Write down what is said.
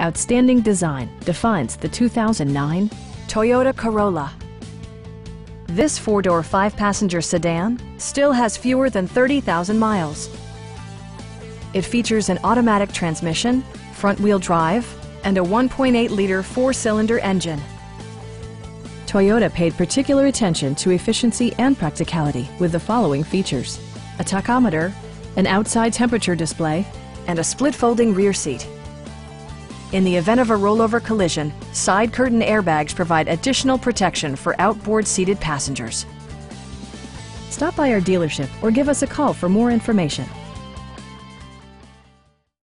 Outstanding design defines the 2009 Toyota Corolla. This four-door, five-passenger sedan still has fewer than 30,000 miles. It features an automatic transmission, front-wheel drive, and a 1.8-liter four-cylinder engine. Toyota paid particular attention to efficiency and practicality with the following features. A tachometer, an outside temperature display, and a split folding rear seat. In the event of a rollover collision, side curtain airbags provide additional protection for outboard seated passengers. Stop by our dealership or give us a call for more information.